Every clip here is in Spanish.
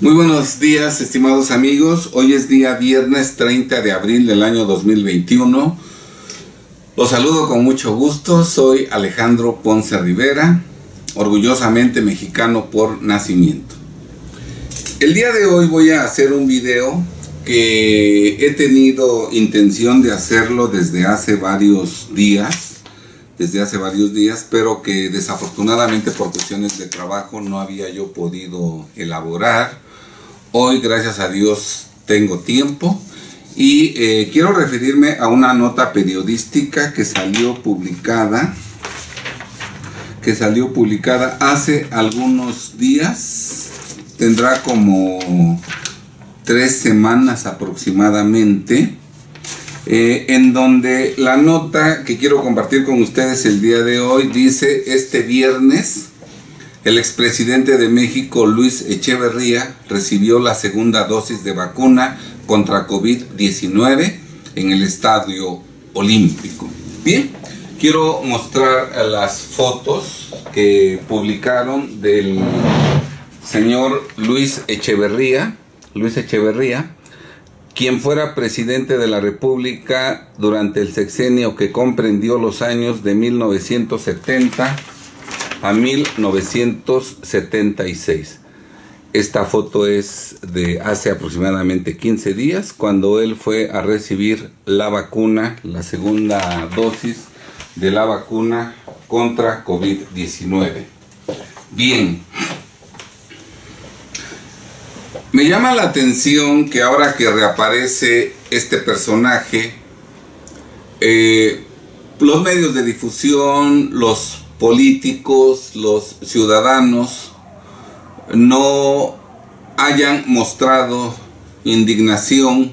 Muy buenos días, estimados amigos. Hoy es día viernes 30 de abril del año 2021. Los saludo con mucho gusto. Soy Alejandro Ponce Rivera, orgullosamente mexicano por nacimiento. El día de hoy voy a hacer un video que he tenido intención de hacerlo desde hace varios días desde hace varios días, pero que desafortunadamente por cuestiones de trabajo no había yo podido elaborar. Hoy, gracias a Dios, tengo tiempo. Y eh, quiero referirme a una nota periodística que salió publicada, que salió publicada hace algunos días, tendrá como tres semanas aproximadamente, eh, en donde la nota que quiero compartir con ustedes el día de hoy dice, este viernes, el expresidente de México, Luis Echeverría, recibió la segunda dosis de vacuna contra COVID-19 en el Estadio Olímpico. Bien, quiero mostrar las fotos que publicaron del señor Luis Echeverría, Luis Echeverría, quien fuera presidente de la República durante el sexenio que comprendió los años de 1970 a 1976. Esta foto es de hace aproximadamente 15 días, cuando él fue a recibir la vacuna, la segunda dosis de la vacuna contra COVID-19. Bien, me llama la atención que ahora que reaparece este personaje, eh, los medios de difusión, los políticos, los ciudadanos, no hayan mostrado indignación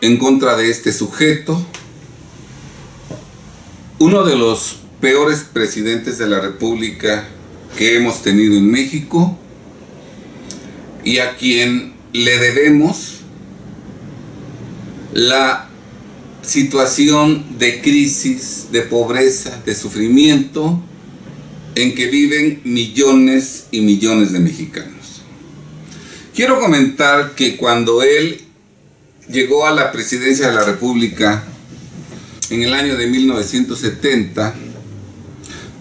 en contra de este sujeto, uno de los peores presidentes de la República que hemos tenido en México, y a quien le debemos la situación de crisis, de pobreza, de sufrimiento en que viven millones y millones de mexicanos. Quiero comentar que cuando él llegó a la presidencia de la República en el año de 1970,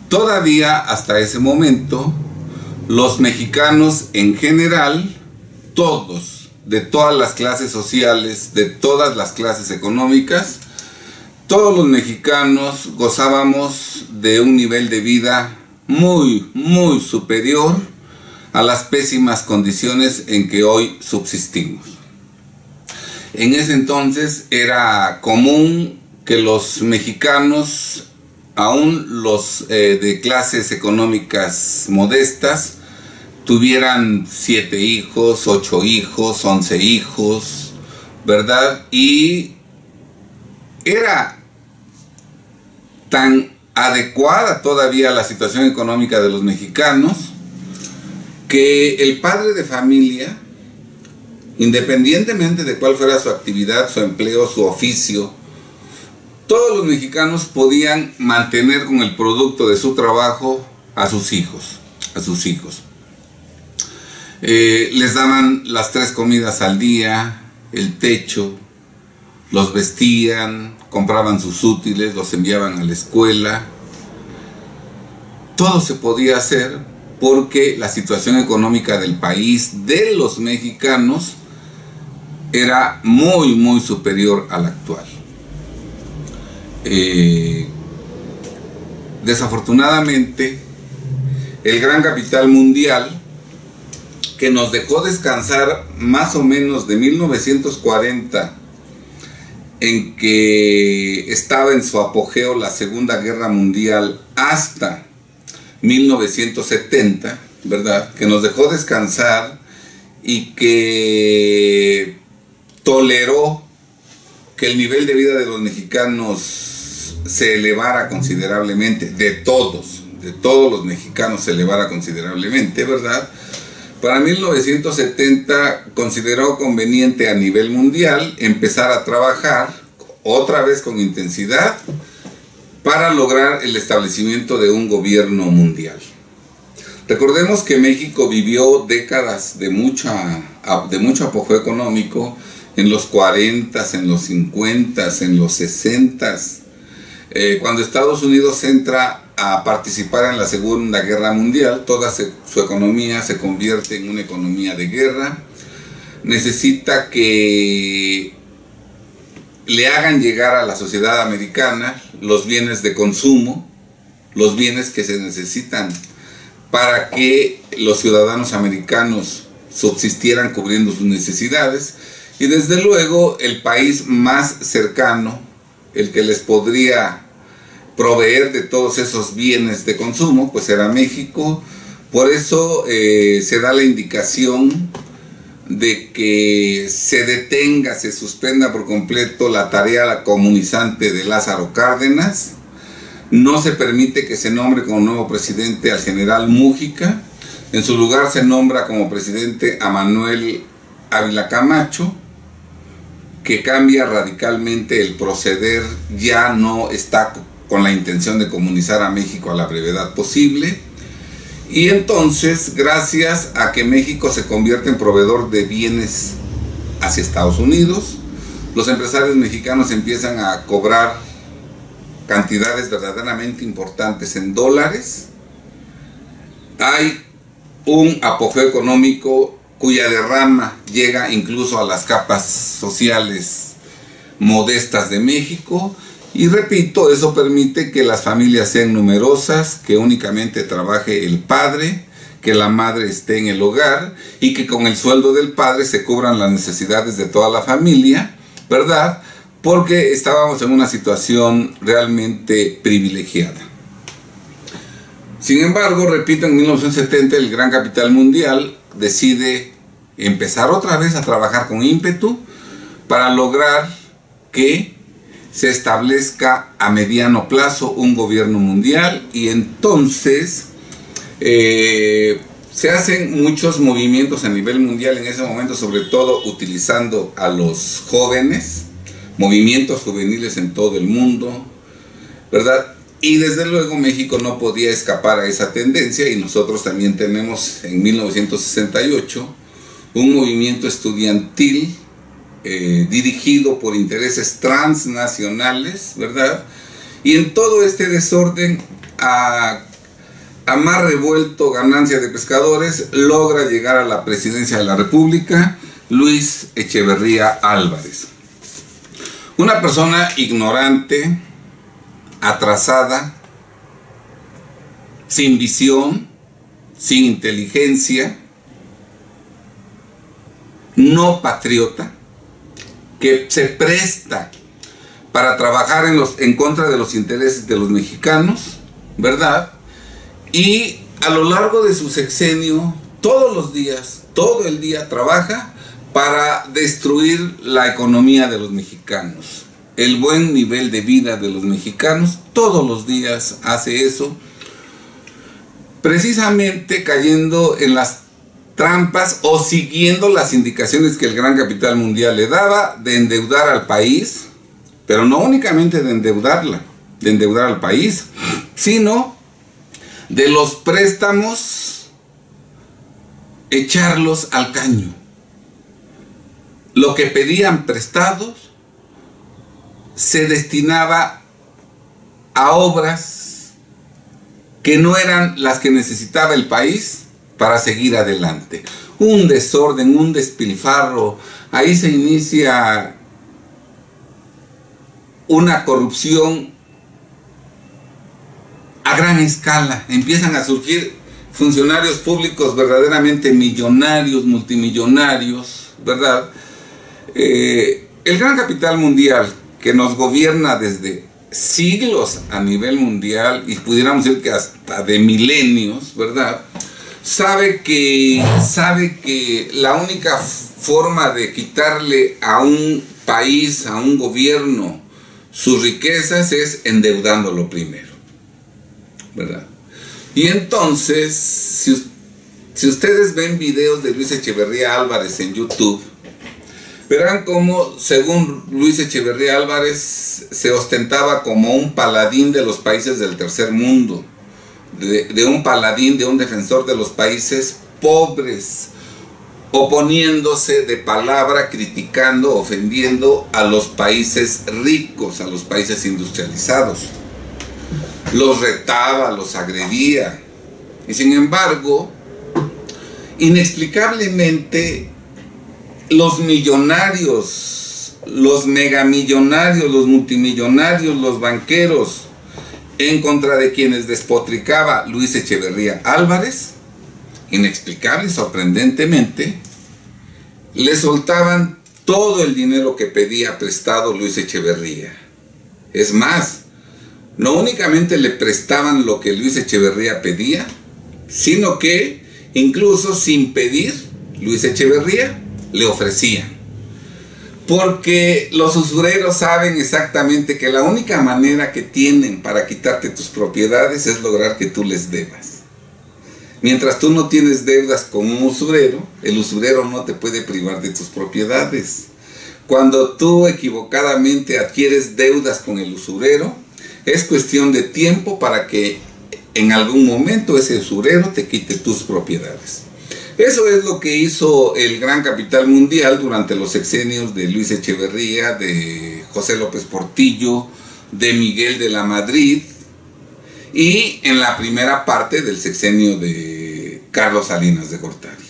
todavía hasta ese momento los mexicanos en general, todos, de todas las clases sociales, de todas las clases económicas, todos los mexicanos gozábamos de un nivel de vida muy, muy superior a las pésimas condiciones en que hoy subsistimos. En ese entonces era común que los mexicanos, aún los eh, de clases económicas modestas, tuvieran siete hijos, ocho hijos, once hijos, ¿verdad? Y era tan adecuada todavía la situación económica de los mexicanos que el padre de familia, independientemente de cuál fuera su actividad, su empleo, su oficio, todos los mexicanos podían mantener con el producto de su trabajo a sus hijos, a sus hijos. Eh, les daban las tres comidas al día, el techo, los vestían, compraban sus útiles, los enviaban a la escuela. Todo se podía hacer porque la situación económica del país, de los mexicanos, era muy, muy superior a la actual. Eh, desafortunadamente, el gran capital mundial que nos dejó descansar más o menos de 1940, en que estaba en su apogeo la Segunda Guerra Mundial, hasta 1970, ¿verdad? Que nos dejó descansar y que toleró que el nivel de vida de los mexicanos se elevara considerablemente, de todos, de todos los mexicanos se elevara considerablemente, ¿verdad? Para 1970 consideró conveniente a nivel mundial empezar a trabajar otra vez con intensidad para lograr el establecimiento de un gobierno mundial. Recordemos que México vivió décadas de, mucha, de mucho apogeo económico en los 40, en los 50, en los 60. Eh, cuando Estados Unidos entra a participar en la Segunda Guerra Mundial, toda su economía se convierte en una economía de guerra. Necesita que le hagan llegar a la sociedad americana los bienes de consumo, los bienes que se necesitan para que los ciudadanos americanos subsistieran cubriendo sus necesidades y desde luego el país más cercano, el que les podría proveer de todos esos bienes de consumo, pues era México. Por eso eh, se da la indicación de que se detenga, se suspenda por completo la tarea comunizante de Lázaro Cárdenas. No se permite que se nombre como nuevo presidente al general Mújica. En su lugar se nombra como presidente a Manuel Ávila Camacho, que cambia radicalmente el proceder, ya no está con la intención de comunizar a México a la brevedad posible y entonces, gracias a que México se convierte en proveedor de bienes hacia Estados Unidos, los empresarios mexicanos empiezan a cobrar cantidades verdaderamente importantes en dólares. Hay un apogeo económico cuya derrama llega incluso a las capas sociales modestas de México y repito, eso permite que las familias sean numerosas, que únicamente trabaje el padre, que la madre esté en el hogar y que con el sueldo del padre se cubran las necesidades de toda la familia, ¿verdad? Porque estábamos en una situación realmente privilegiada. Sin embargo, repito, en 1970 el gran capital mundial decide empezar otra vez a trabajar con ímpetu para lograr que se establezca a mediano plazo un gobierno mundial y entonces eh, se hacen muchos movimientos a nivel mundial en ese momento, sobre todo utilizando a los jóvenes, movimientos juveniles en todo el mundo, ¿verdad? Y desde luego México no podía escapar a esa tendencia y nosotros también tenemos en 1968 un movimiento estudiantil eh, dirigido por intereses transnacionales, ¿verdad? Y en todo este desorden, a, a más revuelto ganancia de pescadores, logra llegar a la presidencia de la República Luis Echeverría Álvarez. Una persona ignorante, atrasada, sin visión, sin inteligencia, no patriota, que se presta para trabajar en, los, en contra de los intereses de los mexicanos, ¿verdad? Y a lo largo de su sexenio, todos los días, todo el día trabaja para destruir la economía de los mexicanos, el buen nivel de vida de los mexicanos, todos los días hace eso, precisamente cayendo en las trampas o siguiendo las indicaciones que el gran capital mundial le daba de endeudar al país, pero no únicamente de endeudarla, de endeudar al país, sino de los préstamos echarlos al caño. Lo que pedían prestados se destinaba a obras que no eran las que necesitaba el país para seguir adelante. Un desorden, un despilfarro, ahí se inicia una corrupción a gran escala. Empiezan a surgir funcionarios públicos verdaderamente millonarios, multimillonarios, ¿verdad? Eh, el gran capital mundial que nos gobierna desde siglos a nivel mundial y pudiéramos decir que hasta de milenios, ¿verdad? Sabe que, sabe que la única forma de quitarle a un país, a un gobierno, sus riquezas es endeudándolo primero. ¿Verdad? Y entonces, si, si ustedes ven videos de Luis Echeverría Álvarez en YouTube, verán cómo, según Luis Echeverría Álvarez, se ostentaba como un paladín de los países del tercer mundo de, un paladín, de un defensor de los países pobres, oponiéndose de palabra, criticando, ofendiendo a los países ricos, a los países industrializados. Los retaba, los agredía. Y sin embargo, inexplicablemente, los millonarios, los megamillonarios, los multimillonarios, los banqueros, en contra de quienes despotricaba Luis Echeverría Álvarez, inexplicable y sorprendentemente, le soltaban todo el dinero que pedía prestado Luis Echeverría. Es más, no únicamente le prestaban lo que Luis Echeverría pedía, sino que incluso sin pedir, Luis Echeverría le ofrecían. Porque los usureros saben exactamente que la única manera que tienen para quitarte tus propiedades es lograr que tú les debas. Mientras tú no tienes deudas con un usurero, el usurero no te puede privar de tus propiedades. Cuando tú equivocadamente adquieres deudas con el usurero, es cuestión de tiempo para que en algún momento ese usurero te quite tus propiedades. Eso es lo que hizo el gran capital mundial durante los sexenios de Luis Echeverría, de José López Portillo, de Miguel de la Madrid y en la primera parte del sexenio de Carlos Salinas de Gortari.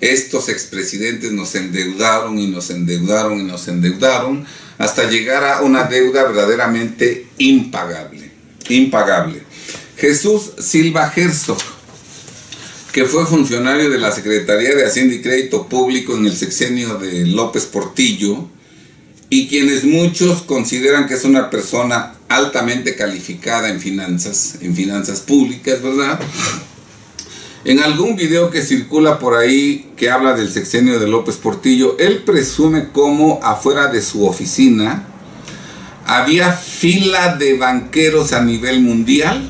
Estos expresidentes nos endeudaron y nos endeudaron y nos endeudaron hasta llegar a una deuda verdaderamente impagable. Impagable. Jesús Silva Herzog que fue funcionario de la Secretaría de Hacienda y Crédito Público en el sexenio de López Portillo, y quienes muchos consideran que es una persona altamente calificada en finanzas, en finanzas públicas, ¿verdad? En algún video que circula por ahí que habla del sexenio de López Portillo, él presume cómo afuera de su oficina había fila de banqueros a nivel mundial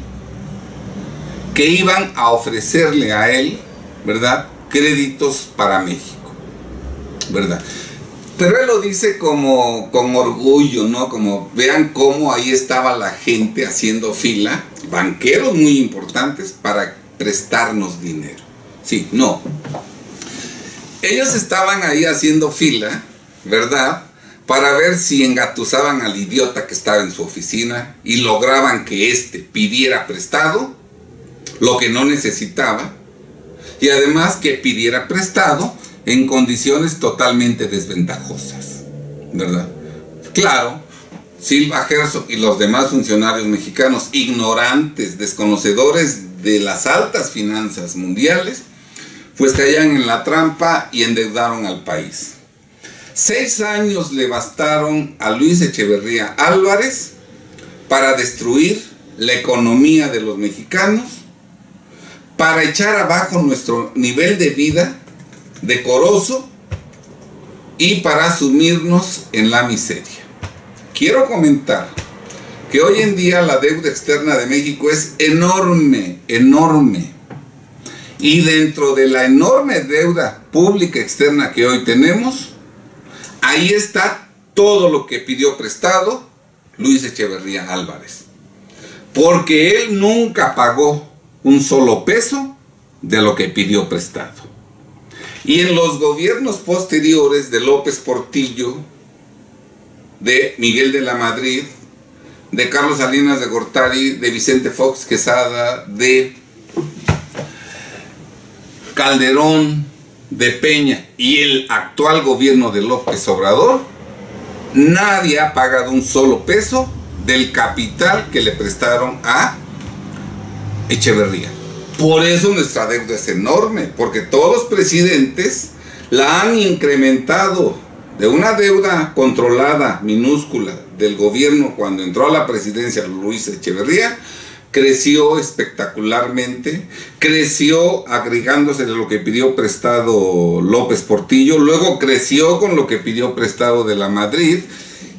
que iban a ofrecerle a él, ¿verdad? Créditos para México, ¿verdad? Pero lo dice como con orgullo, ¿no? Como vean cómo ahí estaba la gente haciendo fila, banqueros muy importantes para prestarnos dinero. Sí, no. Ellos estaban ahí haciendo fila, ¿verdad? Para ver si engatusaban al idiota que estaba en su oficina y lograban que éste pidiera prestado lo que no necesitaba y además que pidiera prestado en condiciones totalmente desventajosas, ¿verdad? Claro, Silva Herzog y los demás funcionarios mexicanos, ignorantes, desconocedores de las altas finanzas mundiales, pues caían en la trampa y endeudaron al país. Seis años le bastaron a Luis Echeverría Álvarez para destruir la economía de los mexicanos para echar abajo nuestro nivel de vida decoroso y para sumirnos en la miseria. Quiero comentar que hoy en día la deuda externa de México es enorme, enorme. Y dentro de la enorme deuda pública externa que hoy tenemos, ahí está todo lo que pidió prestado Luis Echeverría Álvarez. Porque él nunca pagó un solo peso de lo que pidió prestado. Y en los gobiernos posteriores de López Portillo, de Miguel de la Madrid, de Carlos Salinas de Gortari, de Vicente Fox Quesada, de Calderón, de Peña y el actual gobierno de López Obrador, nadie ha pagado un solo peso del capital que le prestaron a Echeverría. Por eso nuestra deuda es enorme, porque todos los presidentes la han incrementado de una deuda controlada, minúscula, del gobierno cuando entró a la presidencia Luis Echeverría, creció espectacularmente, creció agregándose de lo que pidió prestado López Portillo, luego creció con lo que pidió prestado de la Madrid,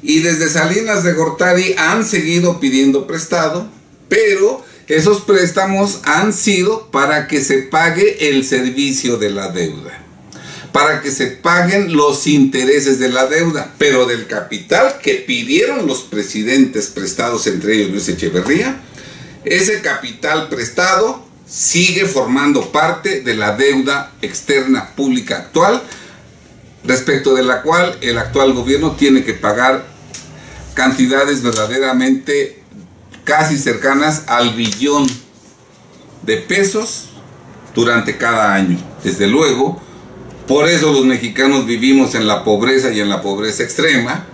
y desde Salinas de Gortari han seguido pidiendo prestado, pero esos préstamos han sido para que se pague el servicio de la deuda, para que se paguen los intereses de la deuda, pero del capital que pidieron los presidentes prestados, entre ellos Luis Echeverría, ese capital prestado sigue formando parte de la deuda externa pública actual, respecto de la cual el actual gobierno tiene que pagar cantidades verdaderamente casi cercanas al billón de pesos durante cada año. Desde luego, por eso los mexicanos vivimos en la pobreza y en la pobreza extrema,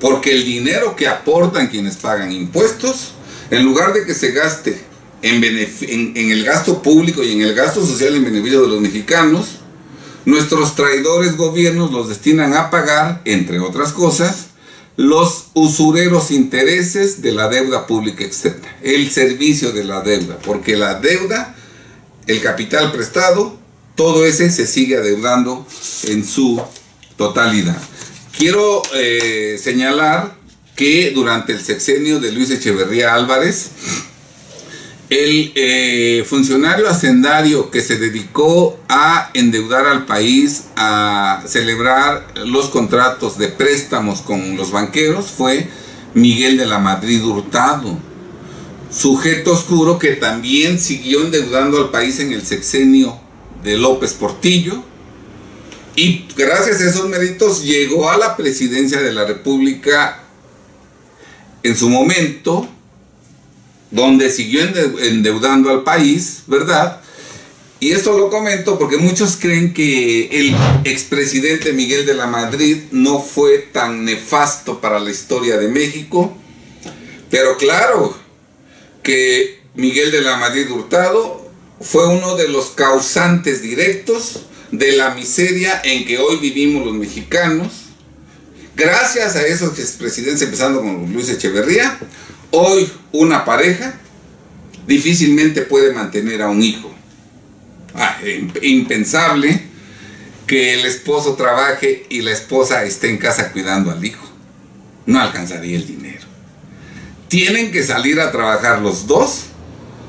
porque el dinero que aportan quienes pagan impuestos, en lugar de que se gaste en, en, el gasto público y en el gasto social en beneficio de los mexicanos, nuestros traidores gobiernos los destinan a pagar, entre otras cosas, los usureros intereses de la deuda pública externa, el servicio de la deuda, porque la deuda, el capital prestado, todo ese se sigue adeudando en su totalidad. Quiero eh, señalar que durante el sexenio de Luis Echeverría Álvarez, el eh, funcionario hacendario que se dedicó a endeudar al país, a celebrar los contratos de préstamos con los banqueros, fue Miguel de la Madrid Hurtado, sujeto oscuro que también siguió endeudando al país en el sexenio de López Portillo, y gracias a esos méritos llegó a la presidencia de la República en su momento, donde siguió endeudando al país, ¿verdad? Y esto lo comento porque muchos creen que el expresidente Miguel de la Madrid no fue tan nefasto para la historia de México, pero claro que Miguel de la Madrid Hurtado fue uno de los causantes directos de la miseria en que hoy vivimos los mexicanos, gracias a esos expresidentes, empezando con Luis Echeverría, hoy una pareja difícilmente puede mantener a un hijo. Ah, impensable que el esposo trabaje y la esposa esté en casa cuidando al hijo. No alcanzaría el dinero. Tienen que salir a trabajar los dos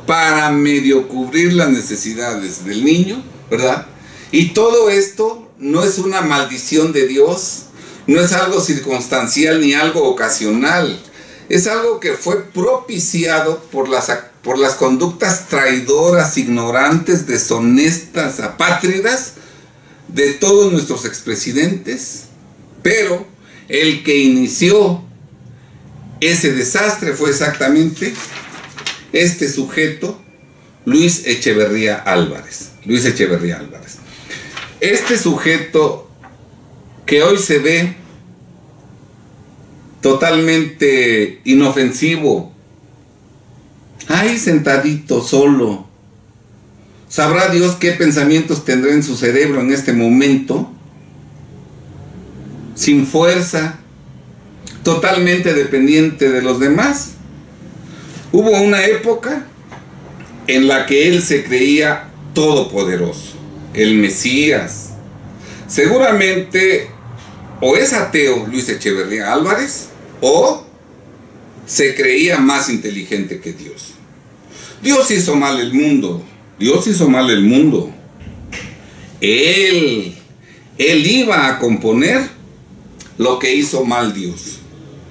para medio cubrir las necesidades del niño, ¿verdad? Y todo esto no es una maldición de Dios, no es algo circunstancial ni algo ocasional. Es algo que fue propiciado por las, por las conductas traidoras, ignorantes, deshonestas, apátridas de todos nuestros expresidentes. Pero el que inició ese desastre fue exactamente este sujeto, Luis Echeverría Álvarez. Luis Echeverría Álvarez. Este sujeto que hoy se ve totalmente inofensivo, ahí sentadito solo, sabrá Dios qué pensamientos tendrá en su cerebro en este momento, sin fuerza, totalmente dependiente de los demás. Hubo una época en la que él se creía todopoderoso el Mesías. Seguramente o es ateo Luis Echeverría Álvarez o se creía más inteligente que Dios. Dios hizo mal el mundo. Dios hizo mal el mundo. Él, él iba a componer lo que hizo mal Dios.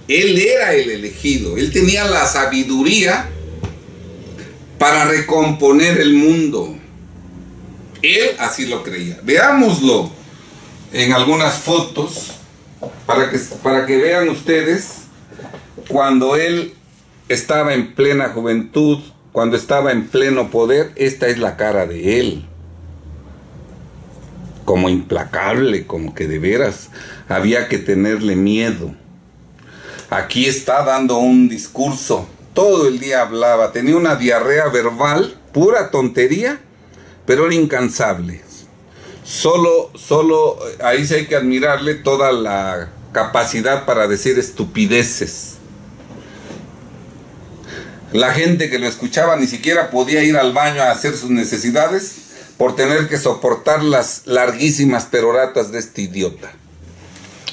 Él era el elegido. Él tenía la sabiduría para recomponer el mundo. Él así lo creía. Veámoslo en algunas fotos para que, para que vean ustedes cuando él estaba en plena juventud, cuando estaba en pleno poder, esta es la cara de él. Como implacable, como que de veras había que tenerle miedo. Aquí está dando un discurso. Todo el día hablaba, tenía una diarrea verbal, pura tontería, pero era incansable. Solo, solo, ahí sí hay que admirarle toda la capacidad para decir estupideces. La gente que lo escuchaba ni siquiera podía ir al baño a hacer sus necesidades por tener que soportar las larguísimas peroratas de este idiota.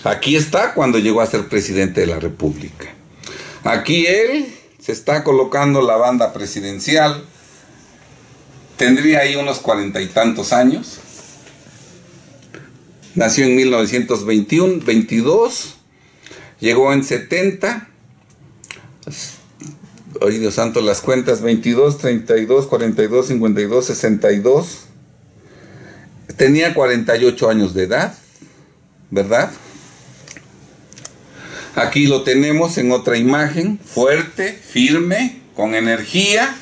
Aquí está cuando llegó a ser presidente de la República. Aquí él se está colocando la banda presidencial tendría ahí unos cuarenta y tantos años. Nació en 1921, 22, llegó en 70. ay Dios santo, las cuentas 22, 32, 42, 52, 62. Tenía 48 años de edad, ¿verdad? Aquí lo tenemos en otra imagen, fuerte, firme, con energía,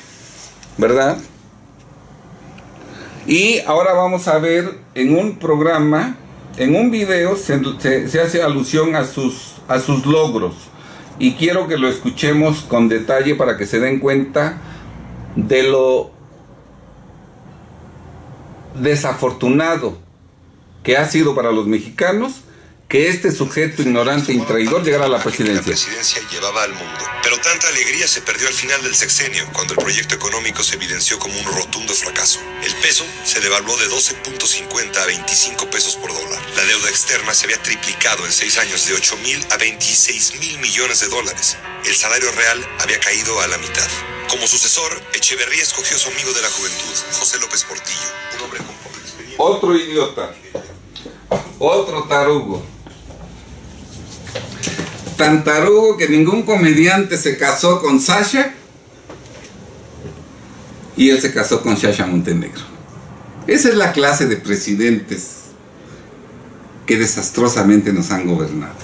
¿verdad? Y ahora vamos a ver en un programa, en un video, se, hace alusión a sus, a sus logros. Y quiero que lo escuchemos con detalle para que se den cuenta de lo desafortunado que ha sido para los mexicanos que este sujeto ignorante y traidor llegara a la presidencia. La presidencia llevaba al mundo. Pero tanta alegría se perdió al final del sexenio, cuando el proyecto económico se evidenció como un rotundo fracaso. El peso se devaluó de 12.50 a 25 pesos por dólar. La deuda externa se había triplicado en seis años de 8 mil a 26 mil millones de dólares. El salario real había caído a la mitad. Como sucesor, Echeverría escogió a su amigo de la juventud, José López Portillo, un hombre con poca experiencia. Otro idiota. Otro tarugo tan tarugo que ningún comediante se casó con Sasha y él se casó con Sasha Montenegro. Esa es la clase de presidentes que desastrosamente nos han gobernado.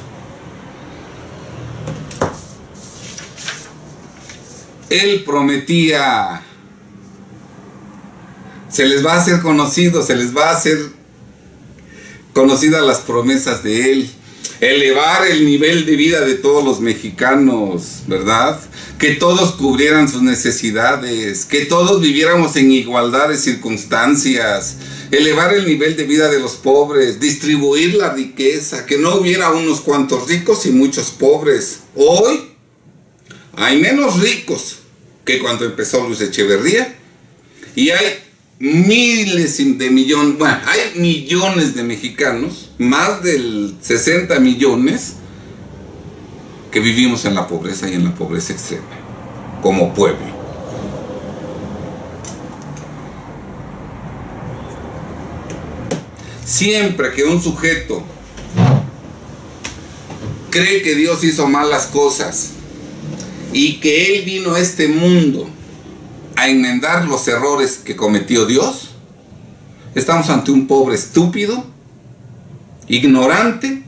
Él prometía, se les va a hacer conocido, se les va a hacer conocidas las promesas de él elevar el nivel de vida de todos los mexicanos, ¿verdad? Que todos cubrieran sus necesidades, que todos viviéramos en igualdad de circunstancias, elevar el nivel de vida de los pobres, distribuir la riqueza, que no hubiera unos cuantos ricos y muchos pobres. Hoy hay menos ricos que cuando empezó Luis Echeverría y hay miles de millones, bueno, hay millones de mexicanos, más del 60 millones, que vivimos en la pobreza y en la pobreza extrema, como pueblo. Siempre que un sujeto cree que Dios hizo malas cosas y que Él vino a este mundo a enmendar los errores que cometió Dios, estamos ante un pobre estúpido, ignorante,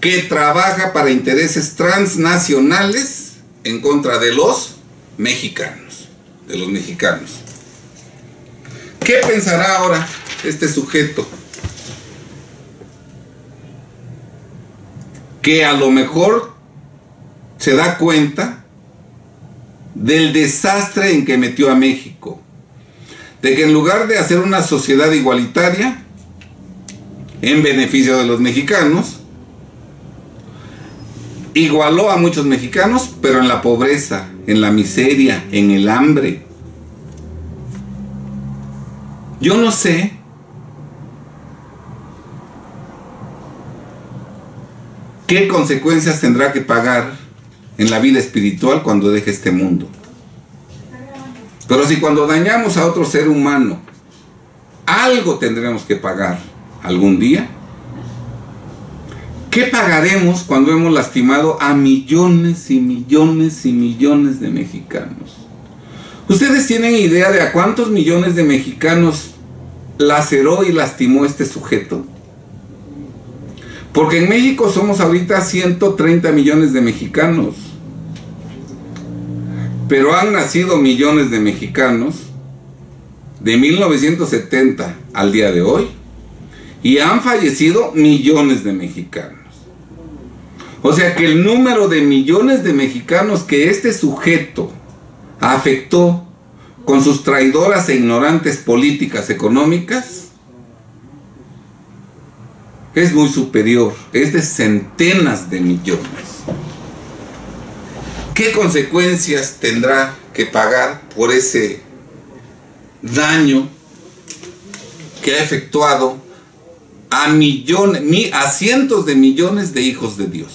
que trabaja para intereses transnacionales en contra de los mexicanos, de los mexicanos. ¿Qué pensará ahora este sujeto? Que a lo mejor se da cuenta del desastre en que metió a México. De que en lugar de hacer una sociedad igualitaria, en beneficio de los mexicanos, igualó a muchos mexicanos, pero en la pobreza, en la miseria, en el hambre. Yo no sé qué consecuencias tendrá que pagar en la vida espiritual cuando deje este mundo. Pero si cuando dañamos a otro ser humano, algo tendremos que pagar algún día, ¿qué pagaremos cuando hemos lastimado a millones y millones y millones de mexicanos? ¿Ustedes tienen idea de a cuántos millones de mexicanos laceró y lastimó este sujeto? Porque en México somos ahorita 130 millones de mexicanos. Pero han nacido millones de mexicanos de 1970 al día de hoy y han fallecido millones de mexicanos. O sea que el número de millones de mexicanos que este sujeto afectó con sus traidoras e ignorantes políticas económicas es muy superior, es de centenas de millones. ¿Qué consecuencias tendrá que pagar por ese daño que ha efectuado a millones, a cientos de millones de hijos de Dios?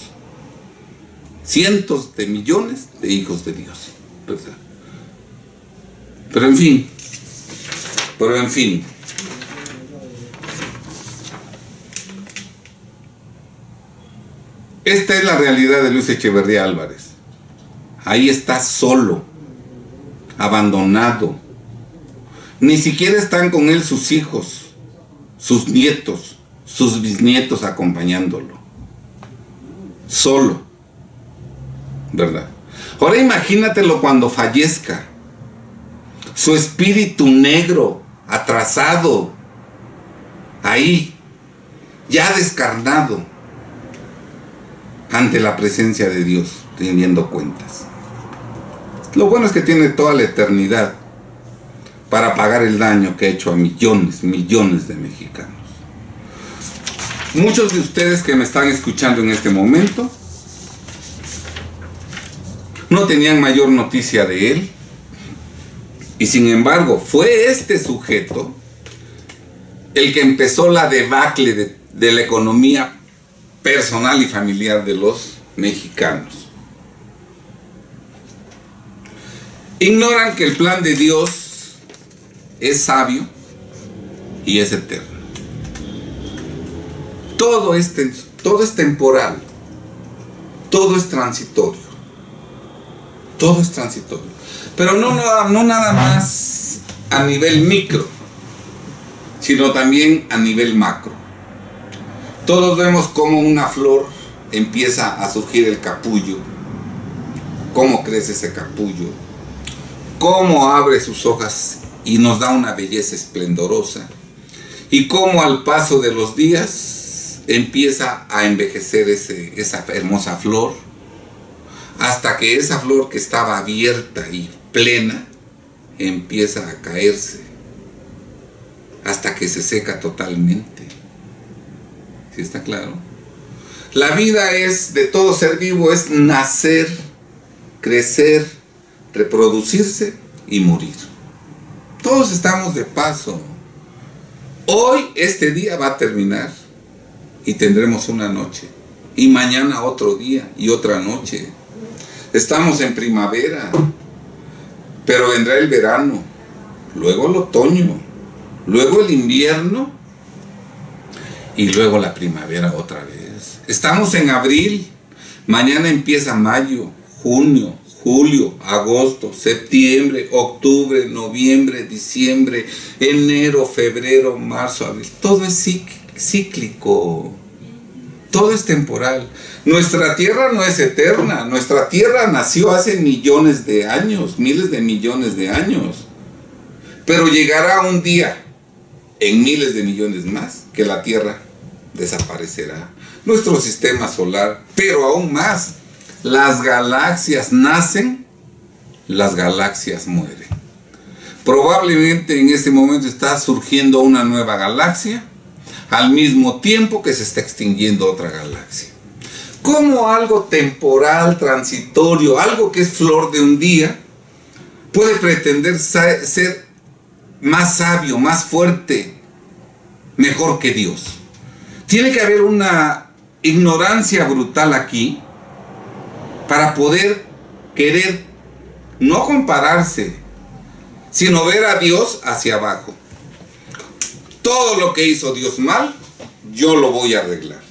Cientos de millones de hijos de Dios. Pero en fin, pero en fin. Esta es la realidad de Luis Echeverría Álvarez. Ahí está solo, abandonado. Ni siquiera están con él sus hijos, sus nietos, sus bisnietos acompañándolo. Solo. ¿Verdad? Ahora imagínatelo cuando fallezca. Su espíritu negro, atrasado, ahí, ya descarnado, ante la presencia de Dios, rindiendo cuentas. Lo bueno es que tiene toda la eternidad para pagar el daño que ha hecho a millones, millones de mexicanos. Muchos de ustedes que me están escuchando en este momento no tenían mayor noticia de él. Y sin embargo, fue este sujeto el que empezó la debacle de, de la economía personal y familiar de los mexicanos. Ignoran que el plan de Dios es sabio y es eterno. Todo es, todo es temporal, todo es transitorio, todo es transitorio. Pero no, no, no nada más a nivel micro, sino también a nivel macro. Todos vemos cómo una flor empieza a surgir el capullo, cómo crece ese capullo, cómo abre sus hojas y nos da una belleza esplendorosa, y cómo al paso de los días empieza a envejecer ese, esa hermosa flor, hasta que esa flor que estaba abierta y plena empieza a caerse, hasta que se seca totalmente. ¿Sí está claro? La vida es de todo ser vivo, es nacer, crecer, reproducirse y morir. Todos estamos de paso. Hoy este día va a terminar y tendremos una noche. Y mañana otro día y otra noche. Estamos en primavera, pero vendrá el verano, luego el otoño, luego el invierno y luego la primavera otra vez. Estamos en abril, mañana empieza mayo, junio, julio, agosto, septiembre, octubre, noviembre, diciembre, enero, febrero, marzo, abril. Todo es cíclico. Todo es temporal. Nuestra tierra no es eterna. Nuestra tierra nació hace millones de años, miles de millones de años. Pero llegará un día, en miles de millones más, que la tierra desaparecerá. Nuestro sistema solar, pero aún más, las galaxias nacen, las galaxias mueren. Probablemente en este momento está surgiendo una nueva galaxia al mismo tiempo que se está extinguiendo otra galaxia. Como algo temporal, transitorio, algo que es flor de un día, puede pretender ser más sabio, más fuerte, mejor que Dios? Tiene que haber una ignorancia brutal aquí para poder querer no compararse, sino ver a Dios hacia abajo. Todo lo que hizo Dios mal, yo lo voy a arreglar.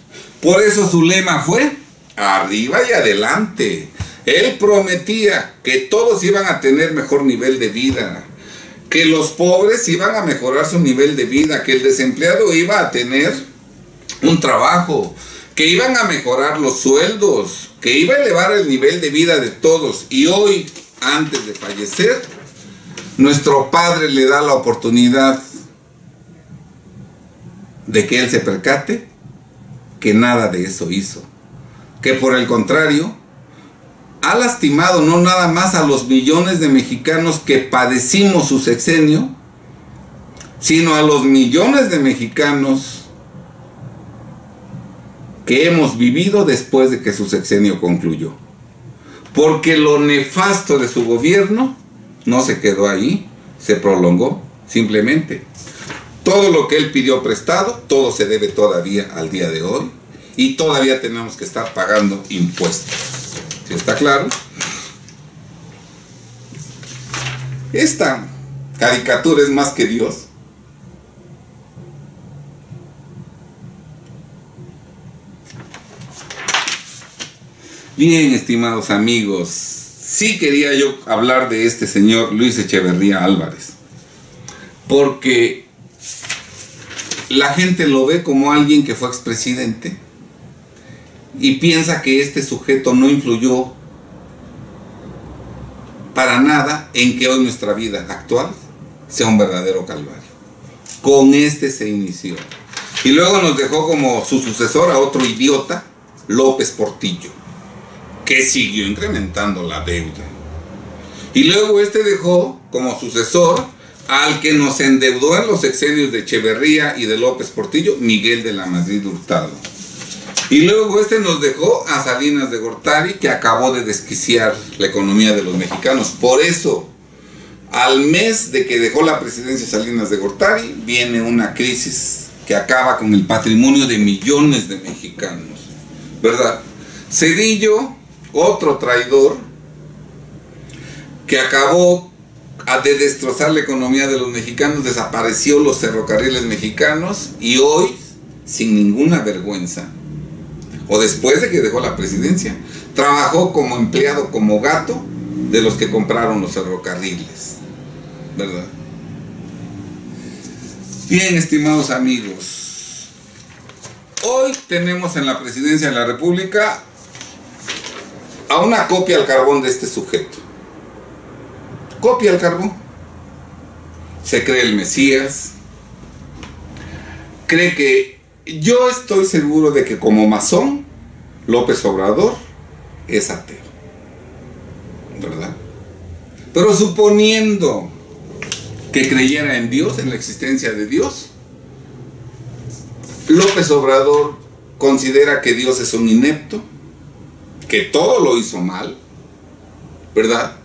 Por eso su lema fue arriba y adelante. Él prometía que todos iban a tener mejor nivel de vida, que los pobres iban a mejorar su nivel de vida, que el desempleado iba a tener un trabajo, que iban a mejorar los sueldos, que iba a elevar el nivel de vida de todos. Y hoy, antes de fallecer, nuestro Padre le da la oportunidad de que Él se percate que nada de eso hizo. Que por el contrario, ha lastimado no nada más a los millones de mexicanos que padecimos su sexenio, sino a los millones de mexicanos que hemos vivido después de que su sexenio concluyó. Porque lo nefasto de su gobierno no se quedó ahí, se prolongó simplemente. Todo lo que él pidió prestado, todo se debe todavía al día de hoy y todavía tenemos que estar pagando impuestos. ¿Sí está claro? Esta caricatura es más que Dios. Bien, estimados amigos, sí quería yo hablar de este señor Luis Echeverría Álvarez. Porque la gente lo ve como alguien que fue expresidente y piensa que este sujeto no influyó para nada en que hoy nuestra vida actual sea un verdadero calvario. Con este se inició. Y luego nos dejó como su sucesor a otro idiota, López Portillo, que siguió incrementando la deuda. Y luego este dejó como sucesor al que nos endeudó en los sexenios de Echeverría y de López Portillo, Miguel de la Madrid Hurtado. Y luego este nos dejó a Salinas de Gortari, que acabó de desquiciar la economía de los mexicanos. Por eso, al mes de que dejó la presidencia Salinas de Gortari, viene una crisis que acaba con el patrimonio de millones de mexicanos. ¿Verdad? Cedillo, otro traidor, que acabó de destrozar la economía de los mexicanos, desapareció los ferrocarriles mexicanos y hoy, sin ninguna vergüenza, o después de que dejó la presidencia, trabajó como empleado, como gato de los que compraron los ferrocarriles. ¿Verdad? Bien, estimados amigos, hoy tenemos en la presidencia de la República a una copia al carbón de este sujeto. Copia al carbón. Se cree el Mesías. Cree que yo estoy seguro de que como masón, López Obrador es ateo. ¿Verdad? Pero suponiendo que creyera en Dios, en la existencia de Dios, López Obrador considera que Dios es un inepto, que todo lo hizo mal, ¿verdad?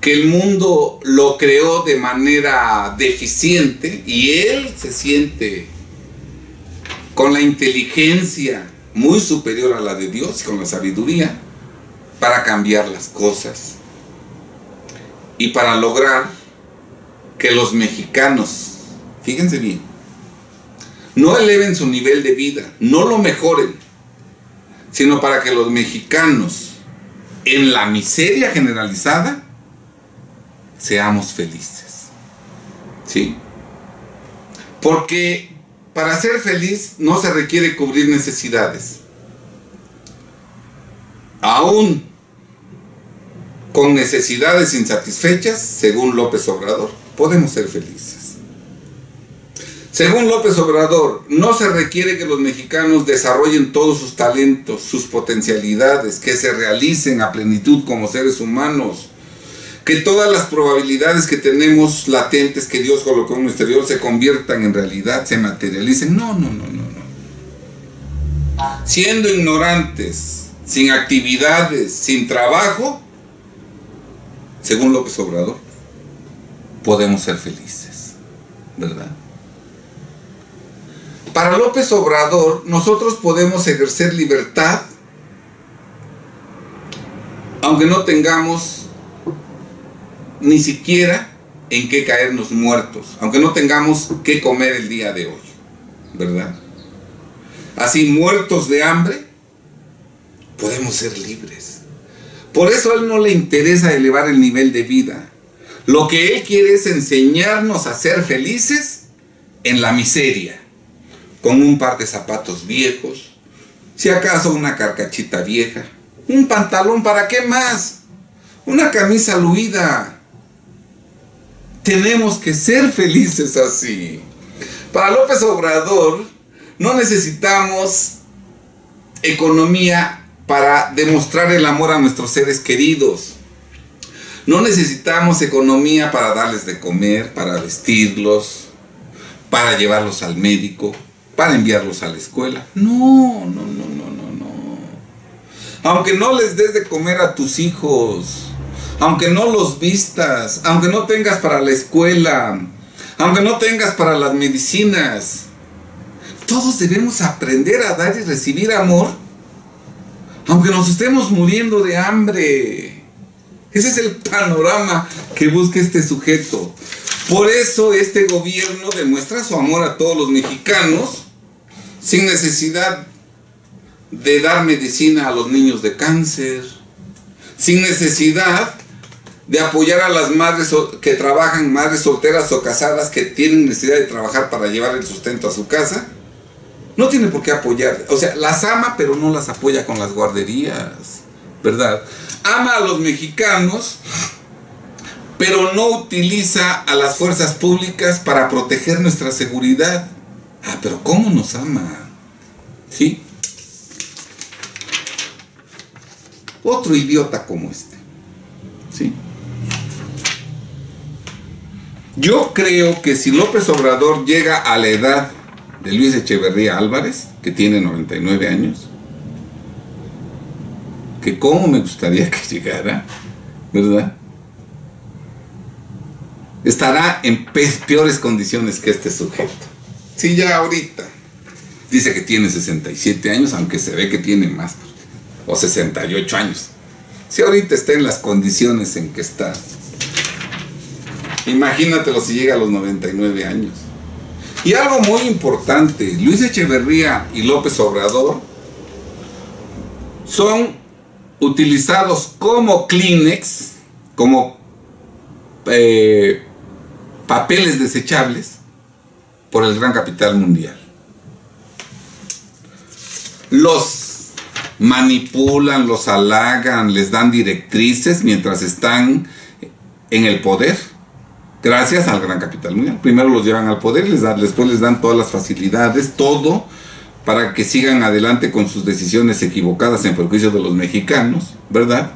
Que el mundo lo creó de manera deficiente y él se siente con la inteligencia muy superior a la de Dios y con la sabiduría para cambiar las cosas y para lograr que los mexicanos, fíjense bien, no eleven su nivel de vida, no lo mejoren, sino para que los mexicanos en la miseria generalizada seamos felices. ¿Sí? Porque para ser feliz no se requiere cubrir necesidades. Aún con necesidades insatisfechas, según López Obrador, podemos ser felices. Según López Obrador, no se requiere que los mexicanos desarrollen todos sus talentos, sus potencialidades, que se realicen a plenitud como seres humanos, que todas las probabilidades que tenemos latentes que Dios colocó en nuestro exterior se conviertan en realidad, se materialicen. No, no, no, no, no. Siendo ignorantes, sin actividades, sin trabajo, según López Obrador, podemos ser felices, ¿verdad? Para López Obrador, nosotros podemos ejercer libertad, aunque no tengamos ni siquiera en qué caernos muertos, aunque no tengamos qué comer el día de hoy, ¿verdad? Así, muertos de hambre, podemos ser libres. Por eso a él no le interesa elevar el nivel de vida. Lo que él quiere es enseñarnos a ser felices en la miseria, con un par de zapatos viejos, si acaso una carcachita vieja, un pantalón, ¿para qué más? Una camisa luida, tenemos que ser felices así. Para López Obrador no necesitamos economía para demostrar el amor a nuestros seres queridos. No necesitamos economía para darles de comer, para vestirlos, para llevarlos al médico, para enviarlos a la escuela. No, no, no, no, no, no. Aunque no les des de comer a tus hijos, aunque no los vistas, aunque no tengas para la escuela, aunque no tengas para las medicinas. Todos debemos aprender a dar y recibir amor, aunque nos estemos muriendo de hambre. Ese es el panorama que busca este sujeto. Por eso este gobierno demuestra su amor a todos los mexicanos sin necesidad de dar medicina a los niños de cáncer, sin necesidad de apoyar a las madres que trabajan, madres solteras o casadas que tienen necesidad de trabajar para llevar el sustento a su casa. No tiene por qué apoyar. O sea, las ama, pero no las apoya con las guarderías. ¿Verdad? Ama a los mexicanos, pero no utiliza a las fuerzas públicas para proteger nuestra seguridad. Ah, pero ¿cómo nos ama? ¿Sí? Otro idiota como este. ¿Sí? Yo creo que si López Obrador llega a la edad de Luis Echeverría Álvarez, que tiene 99 años, que cómo me gustaría que llegara, ¿verdad? Estará en peores condiciones que este sujeto. Sí, ya ahorita. Dice que tiene 67 años, aunque se ve que tiene más, o 68 años. Si ahorita está en las condiciones en que está, imagínatelo si llega a los 99 años. Y algo muy importante, Luis Echeverría y López Obrador son utilizados como Kleenex, como eh, papeles desechables por el gran capital mundial. Los manipulan, los halagan, les dan directrices mientras están en el poder gracias al gran capital mundial. Primero los llevan al poder, les dan, después les dan todas las facilidades, todo para que sigan adelante con sus decisiones equivocadas en perjuicio de los mexicanos, ¿verdad?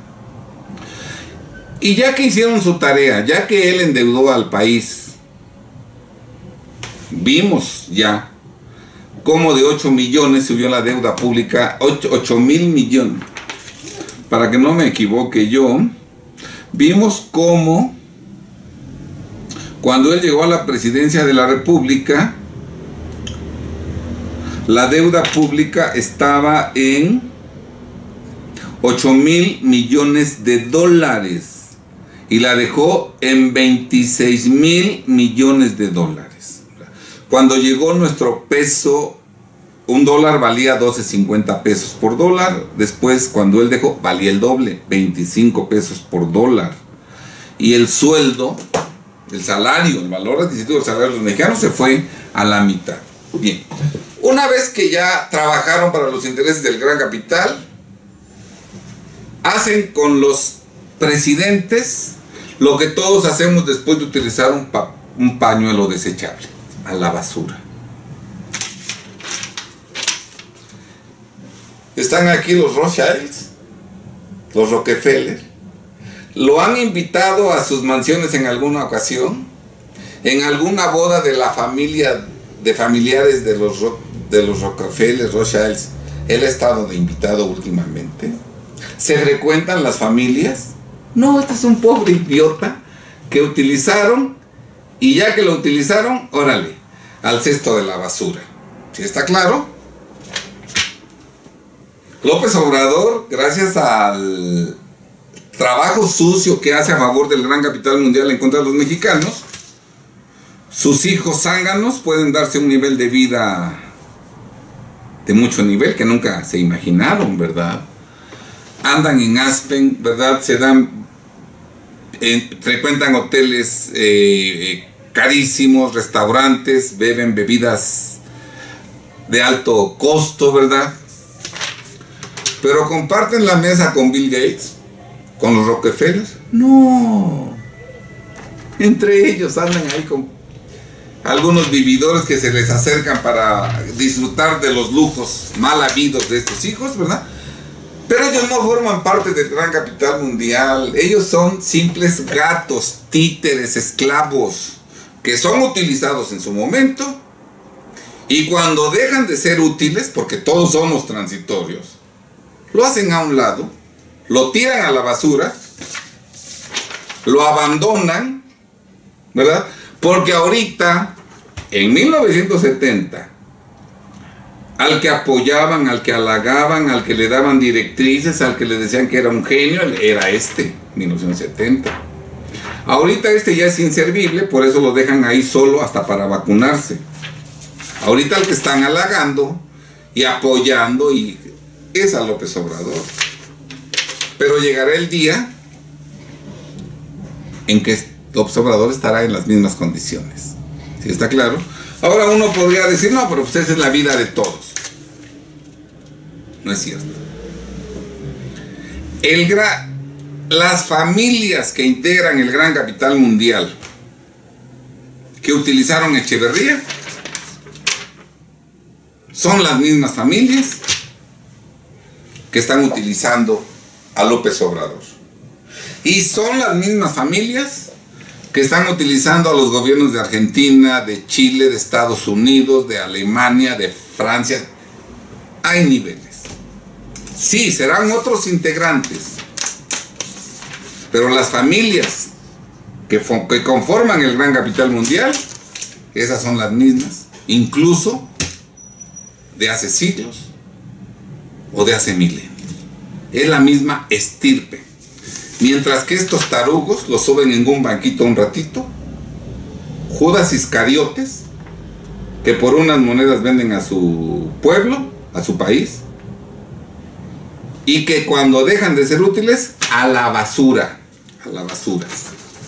Y ya que hicieron su tarea, ya que él endeudó al país, vimos ya cómo de 8 millones subió la deuda pública, 8, 8 mil millones. Para que no me equivoque yo, vimos cómo cuando él llegó a la presidencia de la República, la deuda pública estaba en 8 mil millones de dólares y la dejó en 26 mil millones de dólares. Cuando llegó nuestro peso, un dólar valía 12.50 pesos por dólar. Después, cuando él dejó, valía el doble, 25 pesos por dólar. Y el sueldo el salario, el valor adquisitivo del salario de los mexicanos se fue a la mitad. Bien, una vez que ya trabajaron para los intereses del gran capital, hacen con los presidentes lo que todos hacemos después de utilizar un, pañuelo desechable, a la basura. Están aquí los Rothschilds, los Rockefeller, ¿Lo han invitado a sus mansiones en alguna ocasión? ¿En alguna boda de la familia, de familiares de los, de los Rockefeller? Él estado de invitado últimamente. ¿Se frecuentan las familias? No, este es un pobre idiota que utilizaron y ya que lo utilizaron, órale, al cesto de la basura. ¿Sí está claro? López Obrador, gracias al trabajo sucio que hace a favor del gran capital mundial en contra de los mexicanos, sus hijos zánganos pueden darse un nivel de vida de mucho nivel que nunca se imaginaron, ¿verdad? Andan en Aspen, ¿verdad? Se dan, frecuentan hoteles eh, carísimos, restaurantes, beben bebidas de alto costo, ¿verdad? Pero comparten la mesa con Bill Gates ¿Con los Rockefeller? No. Entre ellos andan ahí con algunos vividores que se les acercan para disfrutar de los lujos mal habidos de estos hijos, ¿verdad? Pero ellos no forman parte del gran capital mundial. Ellos son simples gatos, títeres, esclavos, que son utilizados en su momento. Y cuando dejan de ser útiles, porque todos somos transitorios, lo hacen a un lado lo tiran a la basura, lo abandonan, ¿verdad? Porque ahorita, en 1970, al que apoyaban, al que halagaban, al que le daban directrices, al que le decían que era un genio, era este, 1970. Ahorita este ya es inservible, por eso lo dejan ahí solo hasta para vacunarse. Ahorita el que están halagando y apoyando y es a López Obrador. Pero llegará el día en que López Obrador estará en las mismas condiciones. ¿Sí está claro? Ahora uno podría decir, no, pero pues esa es la vida de todos. No es cierto. El las familias que integran el gran capital mundial que utilizaron Echeverría son las mismas familias que están utilizando a López Obrador. Y son las mismas familias que están utilizando a los gobiernos de Argentina, de Chile, de Estados Unidos, de Alemania, de Francia. Hay niveles. Sí, serán otros integrantes. Pero las familias que, que conforman el gran capital mundial, esas son las mismas. Incluso de hace siglos o de hace milenios. Es la misma estirpe. Mientras que estos tarugos los suben en un banquito un ratito, Judas Iscariotes, que por unas monedas venden a su pueblo, a su país, y que cuando dejan de ser útiles, a la basura, a la basura.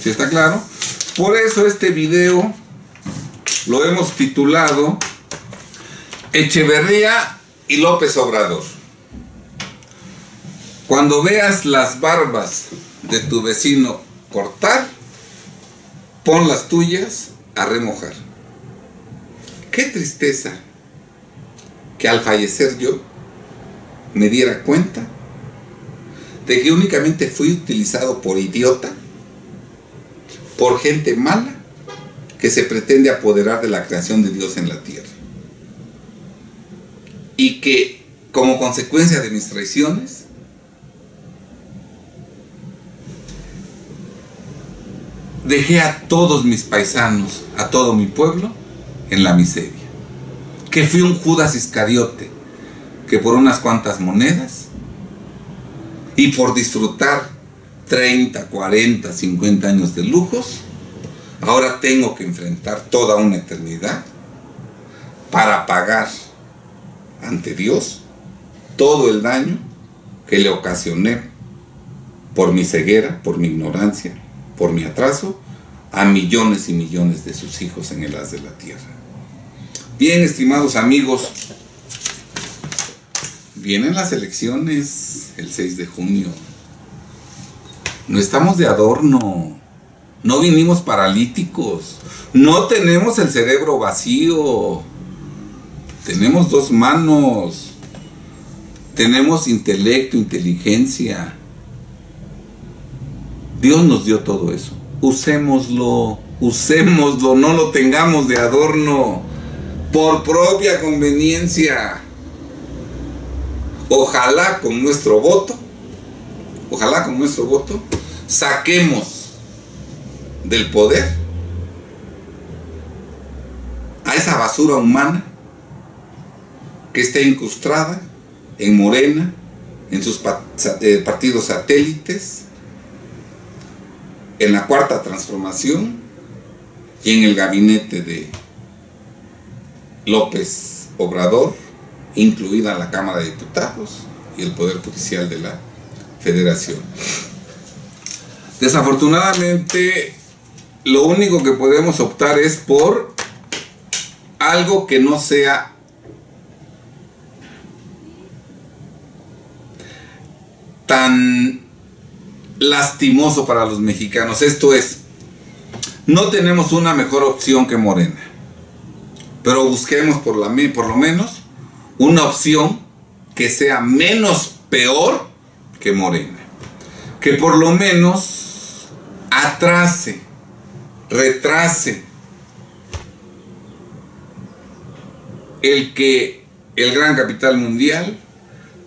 ¿Sí está claro? Por eso este video lo hemos titulado Echeverría y López Obrador. Cuando veas las barbas de tu vecino cortar, pon las tuyas a remojar. Qué tristeza que al fallecer yo me diera cuenta de que únicamente fui utilizado por idiota, por gente mala que se pretende apoderar de la creación de Dios en la tierra y que como consecuencia de mis traiciones, dejé a todos mis paisanos, a todo mi pueblo, en la miseria. Que fui un Judas Iscariote, que por unas cuantas monedas y por disfrutar 30, 40, 50 años de lujos, ahora tengo que enfrentar toda una eternidad para pagar ante Dios todo el daño que le ocasioné por mi ceguera, por mi ignorancia, por mi atraso, a millones y millones de sus hijos en el haz de la tierra. Bien, estimados amigos, vienen las elecciones el 6 de junio. No estamos de adorno, no vinimos paralíticos, no tenemos el cerebro vacío, tenemos dos manos. Tenemos intelecto, inteligencia. Dios nos dio todo eso. Usémoslo, usémoslo, no lo tengamos de adorno por propia conveniencia. Ojalá con nuestro voto, ojalá con nuestro voto, saquemos del poder a esa basura humana que esté incrustada en Morena, en sus eh, partidos satélites, en la cuarta transformación y en el gabinete de López Obrador, incluida la Cámara de Diputados y el Poder Judicial de la Federación. Desafortunadamente, lo único que podemos optar es por algo que no sea tan lastimoso para los mexicanos. Esto es, no tenemos una mejor opción que Morena, pero busquemos por, la, por lo menos una opción que sea menos peor que Morena, que por lo menos atrase, retrase el que el gran capital mundial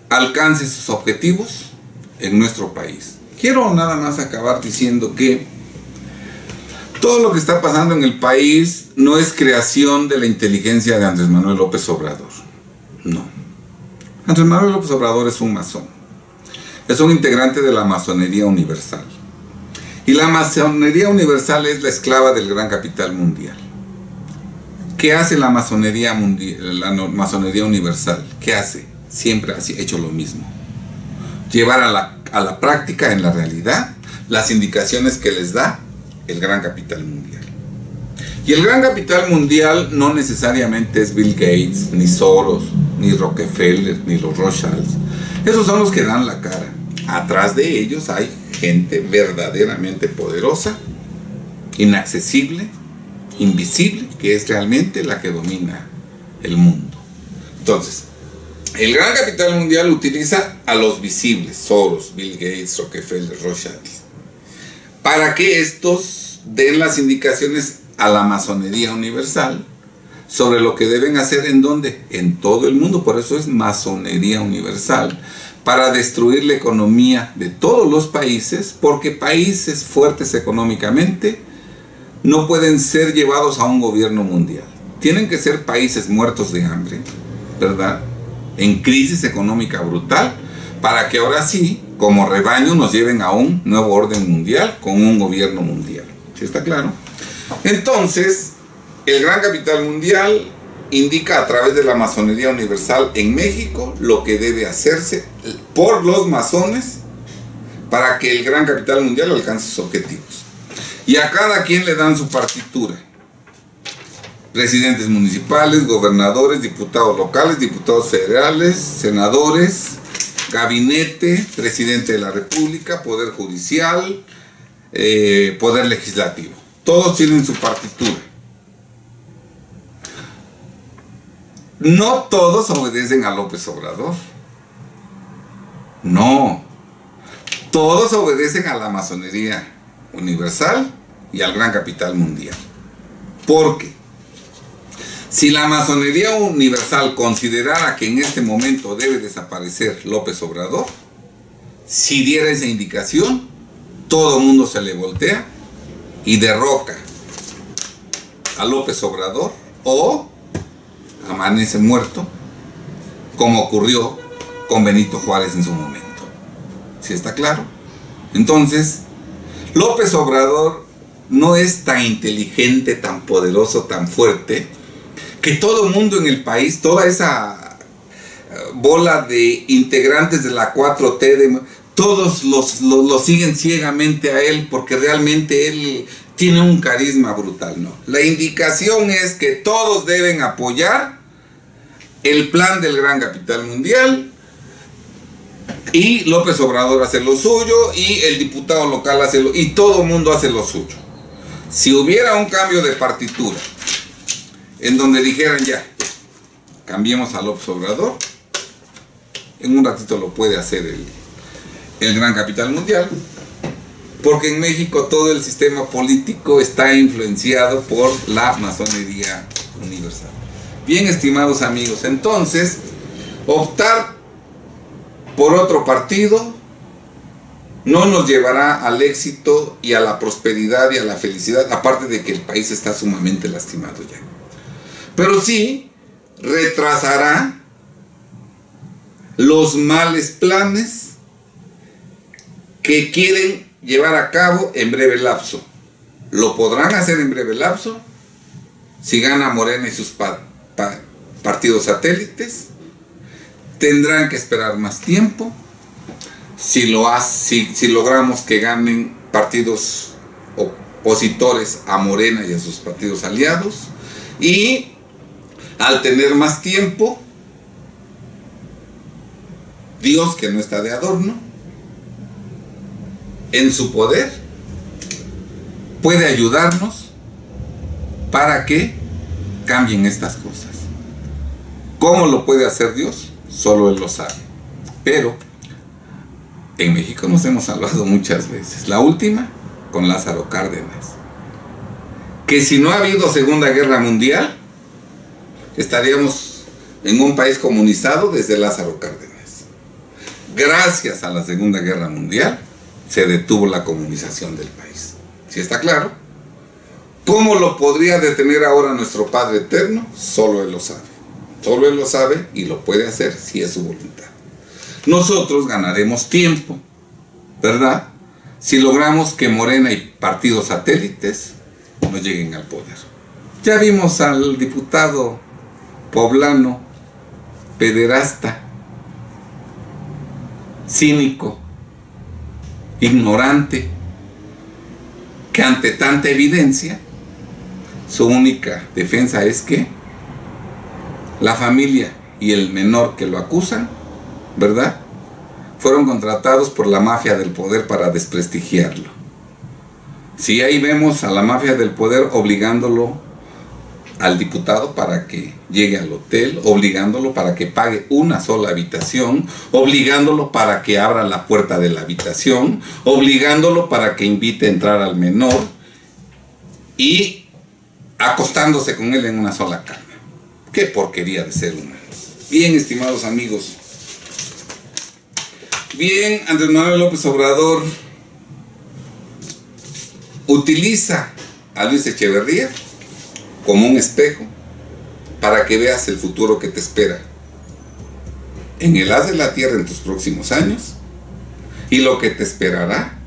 alcance sus objetivos en nuestro país. Quiero nada más acabar diciendo que todo lo que está pasando en el país no es creación de la inteligencia de Andrés Manuel López Obrador. No. Andrés Manuel López Obrador es un masón. Es un integrante de la masonería universal. Y la masonería universal es la esclava del gran capital mundial. ¿Qué hace la la masonería universal? ¿Qué hace? Siempre ha hecho lo mismo llevar a la, a la práctica, en la realidad, las indicaciones que les da el gran capital mundial. Y el gran capital mundial no necesariamente es Bill Gates, ni Soros, ni Rockefeller, ni los Rothschilds. Esos son los que dan la cara. Atrás de ellos hay gente verdaderamente poderosa, inaccesible, invisible, que es realmente la que domina el mundo. Entonces, el gran capital mundial utiliza a los visibles, Soros, Bill Gates, Rockefeller, Rothschild, para que estos den las indicaciones a la masonería universal sobre lo que deben hacer en dónde, en todo el mundo, por eso es masonería universal, para destruir la economía de todos los países, porque países fuertes económicamente no pueden ser llevados a un gobierno mundial. Tienen que ser países muertos de hambre, ¿verdad? En crisis económica brutal, para que ahora sí, como rebaño, nos lleven a un nuevo orden mundial con un gobierno mundial. ¿Sí está claro? Entonces, el gran capital mundial indica a través de la masonería universal en México lo que debe hacerse por los masones para que el gran capital mundial alcance sus objetivos. Y a cada quien le dan su partitura. Presidentes municipales, gobernadores, diputados locales, diputados federales, senadores, gabinete, presidente de la República, poder judicial, eh, poder legislativo. Todos tienen su partitura. No todos obedecen a López Obrador. No. Todos obedecen a la masonería universal y al gran capital mundial. Porque si la masonería universal considerara que en este momento debe desaparecer López Obrador, si diera esa indicación, todo el mundo se le voltea y derroca a López Obrador o amanece muerto, como ocurrió con Benito Juárez en su momento. ¿Sí está claro? Entonces, López Obrador no es tan inteligente, tan poderoso, tan fuerte, que todo el mundo en el país, toda esa eh, bola de integrantes de la 4T, todos los, lo siguen ciegamente a él porque realmente él tiene un carisma brutal, ¿no? La indicación es que todos deben apoyar el plan del gran capital mundial y López Obrador hace lo suyo y el diputado local hace lo y todo el mundo hace lo suyo. Si hubiera un cambio de partitura en donde dijeran ya, cambiemos a López Obrador, en un ratito lo puede hacer el, el gran capital mundial, porque en México todo el sistema político está influenciado por la masonería universal. Bien, estimados amigos, entonces, optar por otro partido no nos llevará al éxito y a la prosperidad y a la felicidad, aparte de que el país está sumamente lastimado ya. Pero sí retrasará los males planes que quieren llevar a cabo en breve lapso. Lo podrán hacer en breve lapso si gana Morena y sus partidos satélites. Tendrán que esperar más tiempo. Si, si logramos que ganen partidos opositores a Morena y a sus partidos aliados. Y al tener más tiempo, Dios que no está de adorno, en su poder puede ayudarnos para que cambien estas cosas. ¿Cómo lo puede hacer Dios? Solo Él lo sabe. Pero en México nos hemos hablado muchas veces. La última con Lázaro Cárdenas. Que si no ha habido Segunda Guerra Mundial, estaríamos en un país comunizado desde Lázaro Cárdenas. Gracias a la Segunda Guerra Mundial, se detuvo la comunización del país. ¿Sí está claro? ¿Cómo lo podría detener ahora nuestro Padre Eterno? Solo Él lo sabe. Solo Él lo sabe y lo puede hacer si es su voluntad. Nosotros ganaremos tiempo, ¿verdad? Si logramos que Morena y partidos satélites no lleguen al poder. Ya vimos al diputado poblano, pederasta, cínico, ignorante, que ante tanta evidencia, su única defensa es que la familia y el menor que lo acusan, ¿verdad? Fueron contratados por la mafia del poder para desprestigiarlo. Si ahí vemos a la mafia del poder obligándolo al diputado para que llegue al hotel, obligándolo para que pague una sola habitación, obligándolo para que abra la puerta de la habitación, obligándolo para que invite a entrar al menor y acostándose con él en una sola cama. Qué porquería de ser humano. Bien, estimados amigos. Bien, Andrés Manuel López Obrador utiliza a Luis Echeverría como un espejo para que veas el futuro que te espera. En el haz de la tierra en tus próximos años y lo que te esperará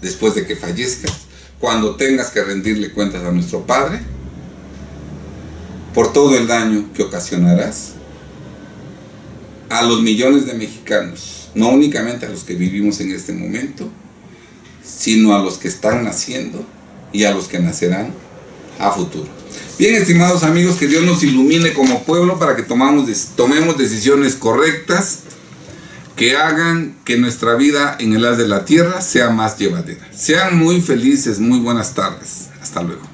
después de que fallezcas, cuando tengas que rendirle cuentas a nuestro Padre por todo el daño que ocasionarás a los millones de mexicanos, no únicamente a los que vivimos en este momento, sino a los que están naciendo y a los que nacerán a futuro. Bien, estimados amigos, que Dios nos ilumine como pueblo para que tomamos, tomemos decisiones correctas que hagan que nuestra vida en el haz de la tierra sea más llevadera. Sean muy felices, muy buenas tardes. Hasta luego.